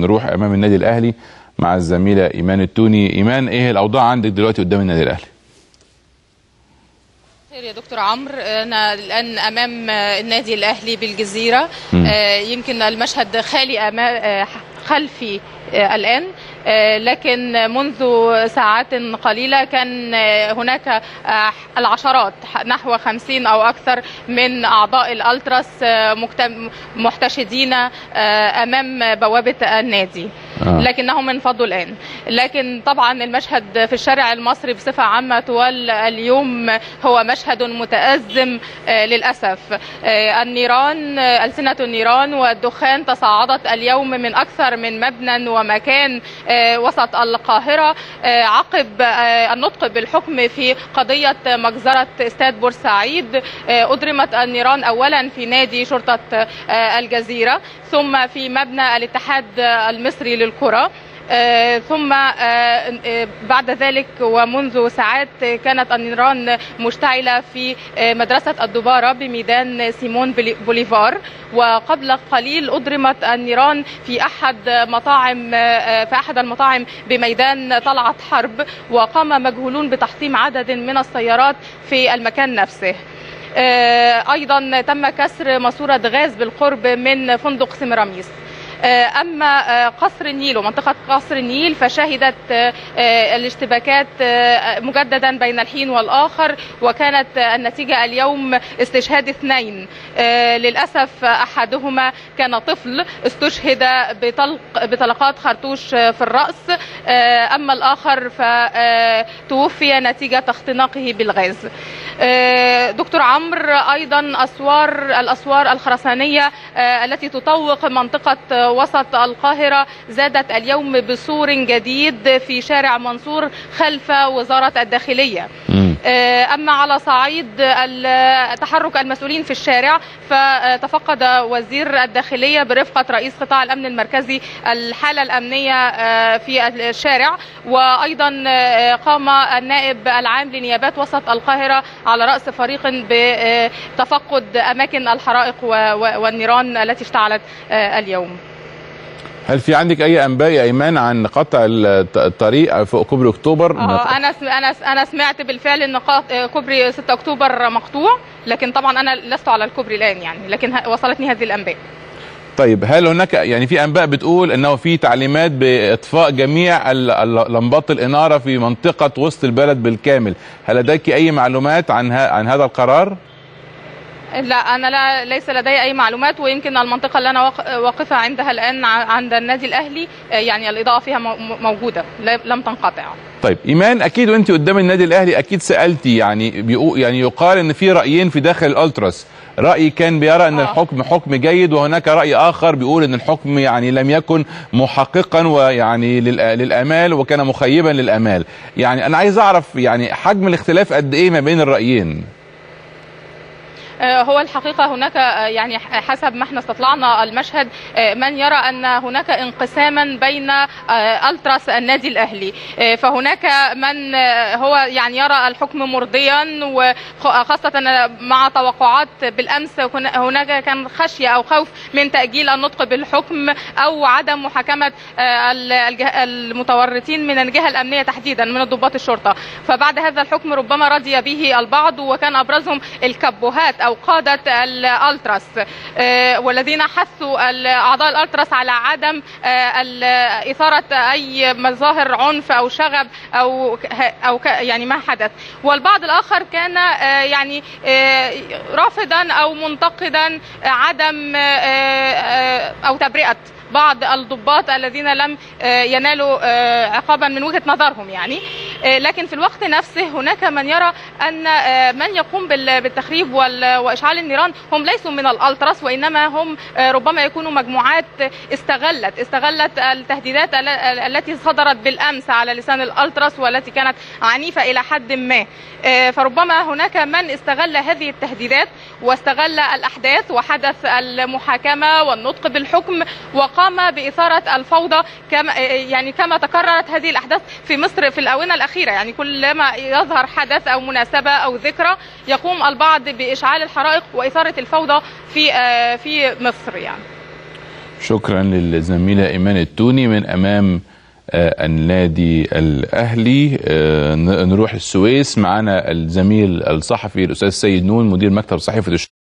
نروح أمام النادي الأهلي مع الزميلة إيمان التوني. إيمان إيه الأوضاع عندك دلوقتي قدام النادي الأهلي؟ خير يا دكتور عمرو. أنا الآن أمام النادي الأهلي بالجزيرة. آه، يمكن المشهد خالي آه، خلفي آه، الآن. لكن منذ ساعات قليلة كان آه، هناك آه، العشرات نحو خمسين أو أكثر من أعضاء الألتراس آه، محتشدين آه، أمام بوابة النادي. آه. لكنهم انفضوا الآن. لكن طبعا المشهد في الشارع المصري بصفة عامة طوال اليوم هو مشهد متأزم آه، للأسف. آه، النيران ألسنة النيران والدخان تصاعدت اليوم من أكثر من مبنى ومكان وسط القاهرة. عقب النطق بالحكم في قضية مجزرة استاد بورسعيد أضرمت النيران أولا في نادي شرطة الجزيرة ثم في مبنى الاتحاد المصري للكرة. آه، ثم آه، آه، بعد ذلك ومنذ ساعات كانت النيران مشتعلة في مدرسة الدبارة بميدان سيمون بولي- بوليفار. وقبل قليل أضرمت النيران في أحد مطاعم في أحد المطاعم بميدان طلعت حرب وقام مجهولون بتحطيم عدد من السيارات في المكان نفسه. أيضا تم كسر ماسورة غاز بالقرب من فندق سمراميس أما آه، قصر النيل ومنطقة قصر النيل فشهدت آه، آه، الاشتباكات آه، مجددا بين الحين والآخر وكانت آه، النتيجة اليوم استشهاد اثنين. آه، للأسف أحدهما كان طفل استشهد بطلق بطلقات خرطوش آه، في الرأس. آه، أما الآخر فتوفي نتيجة اختناقه بالغاز. آه، دكتور عمرو أيضا أسوار الأسوار الخرسانية آه، التي تطوق منطقة آه، وسط القاهرة زادت اليوم بسور جديد في شارع منصور خلف مم. آه، أما على صعيد تحرك المسؤولين في الشارع فتفقد وزير الداخلية برفقة رئيس قطاع الأمن المركزي الحالة الأمنية آه، في الشارع. وأيضا آه، قام النائب العام لنيابات وسط القاهرة على رأس فريق بتفقد أماكن الحرائق والنيران التي اشتعلت آه، اليوم. هل في عندك أي أنباء يا إيمان عن قطع الط- الطريق فوق كوبري أكتوبر؟ آه أنا أنا أنا سمعت بالفعل إن آه، كوبري 6 أكتوبر مقطوع لكن طبعا أنا لست على الكوبري الآن يعني لكن وصلتني هذه الأنباء. طيب هل هناك يعني في أنباء بتقول إنه في تعليمات بإطفاء جميع لمبات الإنارة في منطقة وسط البلد بالكامل. هل لديك أي معلومات عن عن هذا القرار؟ لا أنا لا ليس لدي أي معلومات ويمكن المنطقة اللي أنا واق- واقفة عندها الآن عند النادي الأهلي آه، يعني الإضاءة فيها مو- موجودة لم تنقطع. طيب إيمان أكيد وأنت قدام النادي الأهلي أكيد سألتي يعني بيقو يعني يقال إن في رأيين في داخل الألتراس. رأي كان بيرى إن آه. الحكم حكم جيد وهناك رأي آخر بيقول إن الحكم يعني لم يكن محققا ويعني للأمال وكان مخيبا للأمال. يعني أنا عايز أعرف يعني حجم الاختلاف قد إيه ما بين الرأيين؟ هو الحقيقة هناك آه، يعني حسب ما إحنا استطلعنا المشهد آه، من يرى أن هناك انقساما بين آه، ألتراس النادي الأهلي. آه، فهناك من آه، هو يعني يرى الحكم مرضيا وخاصة مع توقعات بالأمس كن- هناك كان خشية أو خوف من تأجيل النطق بالحكم أو عدم آه، الجه- المتورطين من الجهة الأمنية تحديدا من ضباط الشرطة. فبعد هذا الحكم ربما رضي به البعض وكان أبرزهم الكبهات أو قادة الألتراس. آه، والذين حثوا أعضاء الألتراس على عدم آه، إثارة أي مظاهر عنف أو شغب أو أو يعني ما حدث. والبعض الآخر كان آه، يعني رافضا أو منتقدا عدم أو تبرئة بعض الضباط الذين لم ينالوا عقابا من وجهة نظرهم يعني. لكن في الوقت نفسه هناك من يرى أن آه، من يقوم بال- بالتخريب وإشعال النيران هم ليسوا من الألتراس وإنما هم آه، ربما يكونوا مجموعات استغلت استغلت التهديدات ال- ال- التي صدرت بالأمس على لسان الألتراس والتي كانت عنيفة إلى حد ما. آه، فربما هناك من استغل هذه التهديدات واستغل الأحداث وحدث المحاكمة والنطق بالحكم وقام بإثارة الفوضى كما يعني كما تكررت هذه الأحداث في مصر في الآونة الأخيرة. يعني كلما يظهر حدث أو مناسبة أو ذكرى يقوم البعض بإشعال الحرائق وإثارة الفوضى في آه، في مصر يعني. شكرا للزميلة إيمان التوني من أمام آه، النادي الأهلي. آه، نروح السويس. معنا الزميل الصحفي الأستاذ سيد نون مدير مكتب صحيفة